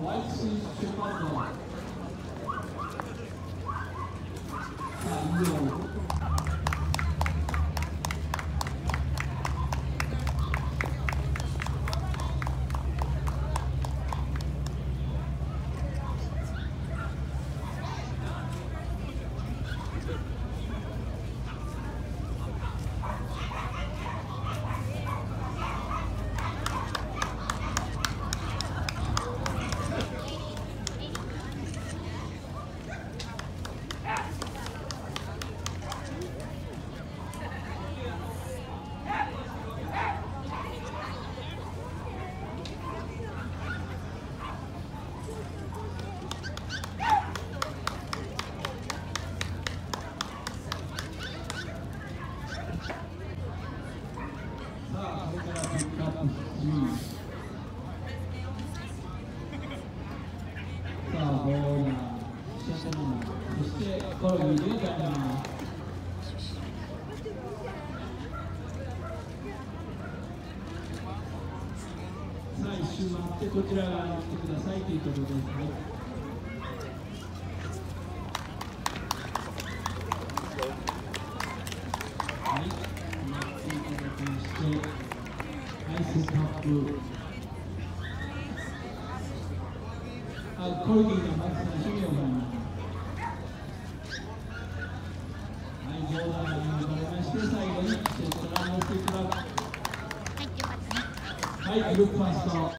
White Seas Chicago. 아, こちら側に来てくださいというとことで。すね。はい、コルギーがまず最初に行います。はい、ボーダーラインを取りまして、最後にセットランをしていきます。はい、グループファースト。